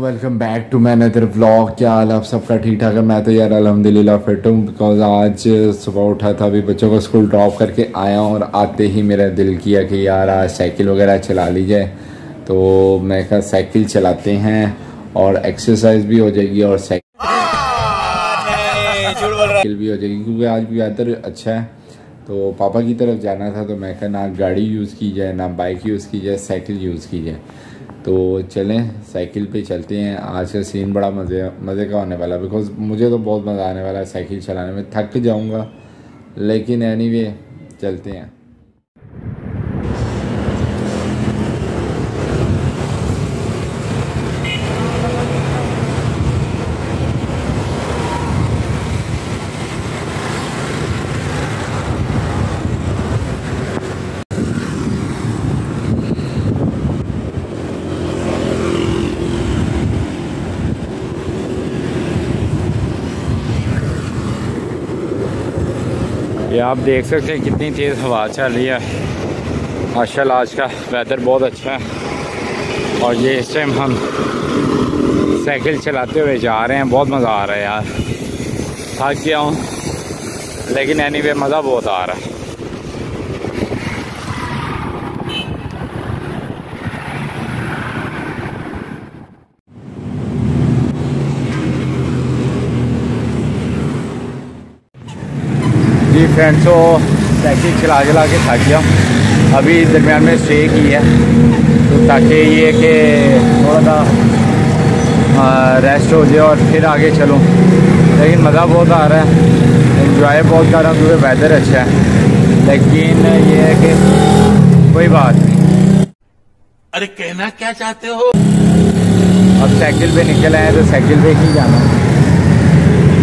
Welcome back to मैं नदर vlog क्या हाल आप सबका? ठीक ठाक है? मैं तो यार अलहमदिल्ला फिट हूँ बिकॉज़ आज सुबह उठा था, अभी बच्चों को स्कूल ड्रॉप करके आया और आते ही मेरा दिल किया कि यार आज साइकिल वगैरह चला ली जाए। तो मैं कहा साइकिल चलाते हैं और एक्सरसाइज भी हो जाएगी और साइकिल भी हो जाएगी क्योंकि आज भी वेदर अच्छा है। तो पापा की तरफ़ जाना था तो मैं कहा ना गाड़ी यूज़ की जाए, ना बाइक यूज़ की जाए, साइकिल यूज़ की जाए। तो चलें, साइकिल पे चलते हैं। आज का सीन बड़ा मज़े मज़े का होने वाला बिकॉज़ मुझे तो बहुत मज़ा आने वाला है साइकिल चलाने में। थक जाऊँगा, लेकिन एनी चलते हैं। ये आप देख सकते हैं कितनी तेज़ हवा चल रही है। माशा आज का वेदर बहुत अच्छा है। और ये इस टाइम हम साइकिल चलाते हुए जा रहे हैं बहुत मज़ा आ रहा है यार। थक गया हूँ लेकिन एनी anyway, मज़ा बहुत आ रहा है। जी फ्रेंड्स तो साइकिल चला चला के थक गया अभी दरमियान में स्टे की है। तो ताकि ये कि थोड़ा सा रेस्ट हो जाए और फिर आगे चलूँ। लेकिन मज़ा बहुत आ रहा है। इन्जॉय बहुत कर रहा हूँ क्योंकि वेदर अच्छा है। लेकिन ये है कि कोई बात नहीं। अरे कहना क्या चाहते हो? अब साइकिल पे निकल आए तो साइकिल पे ही जाना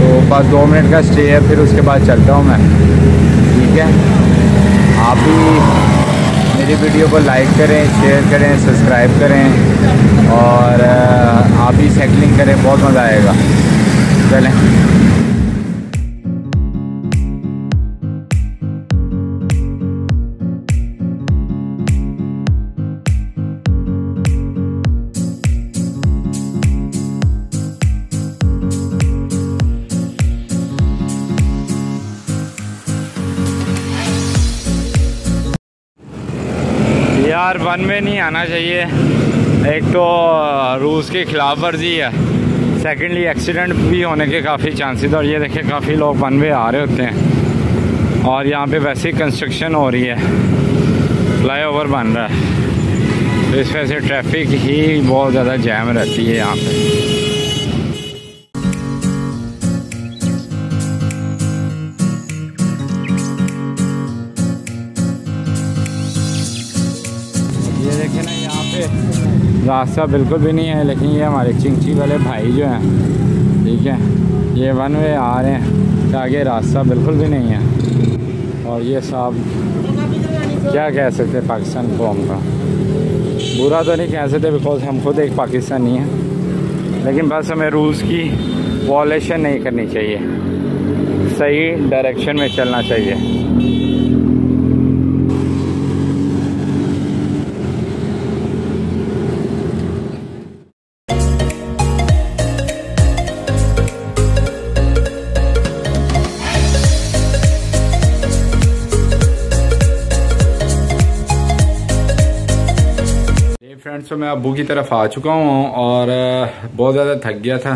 तो बस दो मिनट का स्टे है, फिर उसके बाद चलता हूँ मैं। ठीक है? आप भी मेरी वीडियो को लाइक करें शेयर करें सब्सक्राइब करें और आप भी साइकिलिंग करें, बहुत मज़ा आएगा। चलें। यार, वन में नहीं आना चाहिए। एक तो रूल्स की खिलाफ वर्जी है। सेकेंडली एक्सीडेंट भी होने के काफ़ी चांसेस और ये देखें, काफ़ी लोग वन वे आ रहे होते हैं। और यहाँ पे वैसे ही कंस्ट्रक्शन हो रही है। फ्लाई ओवर बन रहा है। तो इस वजह से ट्रैफ़िक ही बहुत ज़्यादा जैम रहती है यहाँ पे। रास्ता बिल्कुल भी नहीं है, लेकिन ये हमारे चिंची वाले भाई जो हैं, ठीक है, ये वन वे आ रहे हैं, आगे रास्ता बिल्कुल भी नहीं है। और ये साहब, क्या कह सकते पाकिस्तान कौम का? बुरा तो नहीं कह सकते बिकॉज़ हम खुद एक पाकिस्तानी हैं। लेकिन बस हमें रूल्स की वॉलेशन नहीं करनी चाहिए। सही डायरेक्शन में चलना चाहिए। फ्रेंड्स तो मैं अबू की तरफ़ आ चुका हूँ और बहुत ज़्यादा थक गया था।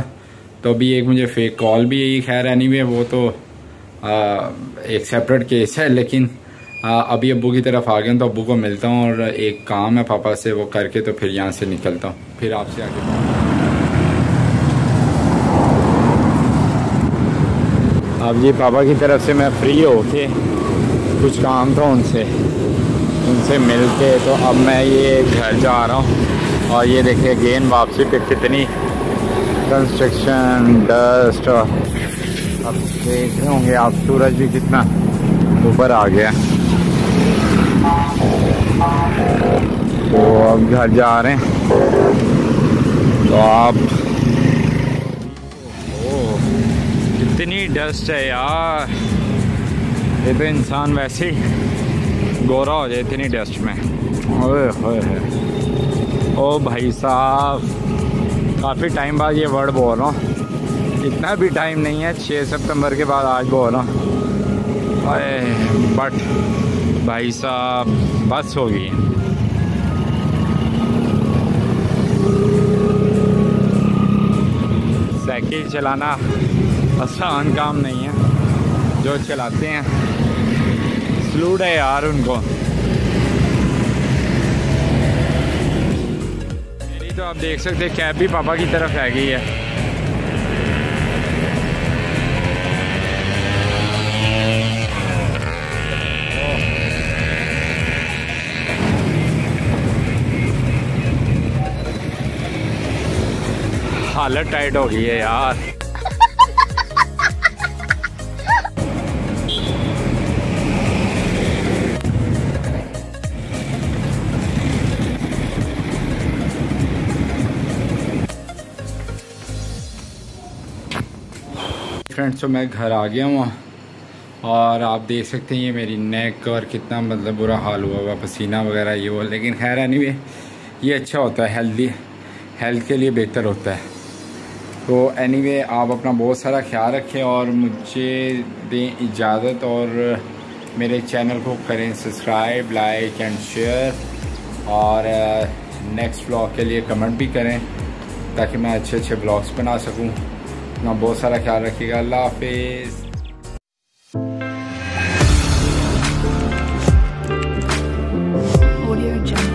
तो अभी एक मुझे फेक कॉल भी यही खैर एनी वे वो तो आ, एक सेपरेट केस है लेकिन आ, अभी अबू की तरफ़ आ गया तो अबू को मिलता हूँ और एक काम है पापा से वो करके तो फिर यहाँ से निकलता हूँ। फिर आपसे आगे अब जी पापा की तरफ़ से मैं फ्री हो के कुछ काम था उनसे। उनसे मिल के तो अब मैं ये घर जा रहा हूँ। और ये देखिए गेंद वापसी पे कितनी कंस्ट्रक्शन डस्ट अब देख रहे होंगे आप, सूरज भी कितना ऊपर आ गया। तो अब घर जा रहे हैं। तो आप कितनी डस्ट है यार। ये तो इंसान वैसे ही गोरा हो जाए इतनी डस्ट में। ओए होए ओ भाई साहब, काफ़ी टाइम बाद ये वर्ड बोल रहा हूँ। इतना भी टाइम नहीं है छः सितंबर के बाद आज बोल रहा हूँ। अरे बट भाई साहब, बस हो गई। साइकिल चलाना आसान काम नहीं है, जो चलाते हैं। सलूट है यार उनको। मेरी तो आप देख सकते हैं, कैब भी पापा की तरफ़ है गई है। हालत टाइट हो गई है यार। फ्रेंड्स तो मैं घर आ गया हूँ। और आप देख सकते हैं ये मेरी नेक और कितना मतलब बुरा हाल हुआ हुआ पसीना वगैरह ये वो। लेकिन खैर एनी ये अच्छा होता है हेल्दी हेल्थ के लिए बेहतर होता है। तो एनी anyway, आप अपना बहुत सारा ख्याल रखें और मुझे दें इजाज़त और मेरे चैनल को करें सब्सक्राइब लाइक एंड शेयर और नेक्स्ट ब्लॉग के लिए कमेंट भी करें ताकि मैं अच्छे अच्छे ब्लॉग्स बना सकूँ। अपना बहुत सारा ख्याल रखिएगा। अल्लाह हाफिज़। Audio jungle.